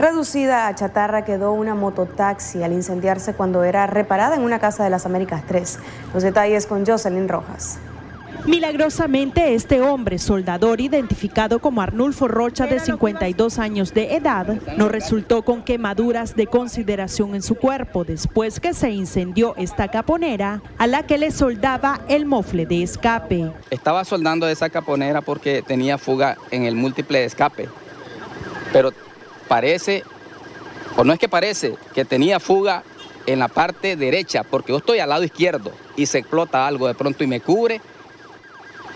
Reducida a chatarra quedó una mototaxi al incendiarse cuando era reparada en una casa de las Américas 3. Los detalles con Jocelyn Rojas. Milagrosamente, este hombre, soldador identificado como Arnulfo Rocha, de 52 años de edad, no resultó con quemaduras de consideración en su cuerpo después que se incendió esta caponera a la que le soldaba el mofle de escape. Estaba soldando esa caponera porque tenía fuga en el múltiple de escape, pero parece, o no es que parece, que tenía fuga en la parte derecha, porque yo estoy al lado izquierdo y se explota algo de pronto y me cubre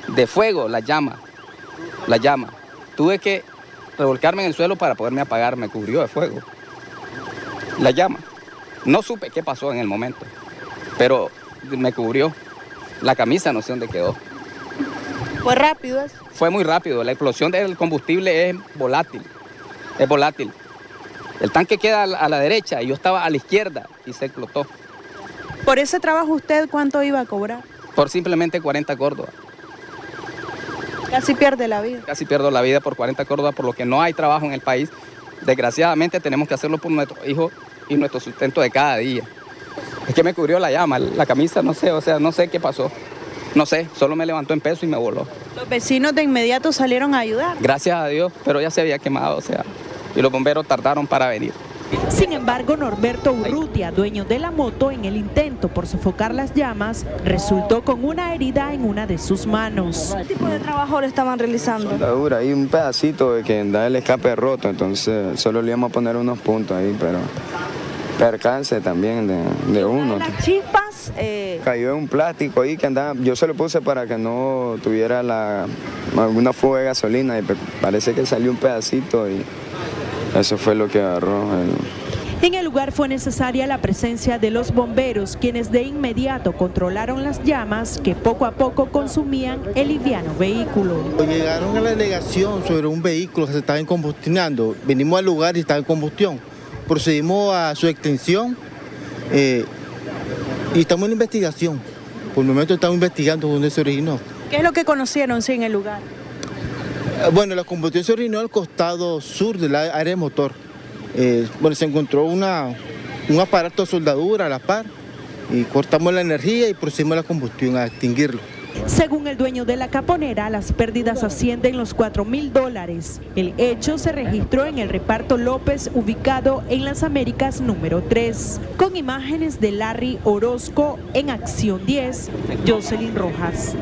de fuego la llama, la llama. Tuve que revolcarme en el suelo para poderme apagar, me cubrió de fuego. La llama. No supe qué pasó en el momento, pero me cubrió. La camisa no sé dónde quedó. ¿Fue rápido eso? Fue muy rápido. La explosión del combustible es volátil. Es volátil. El tanque queda a la derecha y yo estaba a la izquierda y se explotó. ¿Por ese trabajo usted cuánto iba a cobrar? Por simplemente 40 córdobas. Casi pierde la vida. Casi pierdo la vida por 40 córdobas, por lo que no hay trabajo en el país. Desgraciadamente tenemos que hacerlo por nuestros hijos y nuestro sustento de cada día. Es que me cubrió la llama, la camisa, no sé, o sea, no sé qué pasó. No sé, solo me levantó en peso y me voló. ¿Los vecinos de inmediato salieron a ayudar? Gracias a Dios, pero ya se había quemado, o sea, y los bomberos tardaron para venir. Sin embargo, Norberto Urrutia, dueño de la moto, en el intento por sofocar las llamas, resultó con una herida en una de sus manos. ¿Qué tipo de trabajo le estaban realizando? Soldadura, hay un pedacito de que da el escape roto, entonces solo le íbamos a poner unos puntos ahí, pero percance también de, de uno. ¿Las chispas? Eh... Cayó en un plástico ahí que andaba, yo se lo puse para que no tuviera la, alguna fuga de gasolina y parece que salió un pedacito y eso fue lo que agarró. En el lugar fue necesaria la presencia de los bomberos, quienes de inmediato controlaron las llamas que poco a poco consumían el liviano vehículo. Llegaron a la delegación sobre un vehículo que se estaba combustionando. Venimos al lugar y estaba en combustión. Procedimos a su extensión eh, y estamos en investigación. Por el momento estamos investigando dónde se originó. ¿Qué es lo que conocieron sí, en el lugar? Bueno, la combustión se originó al costado sur del área de motor. Eh, bueno, se encontró una, un aparato de soldadura a la par y cortamos la energía y a la combustión, a extinguirlo. Según el dueño de la caponera, las pérdidas ascienden los 4 mil dólares. El hecho se registró en el reparto López, ubicado en las Américas número 3. Con imágenes de Larry Orozco en Acción 10, Jocelyn Rojas.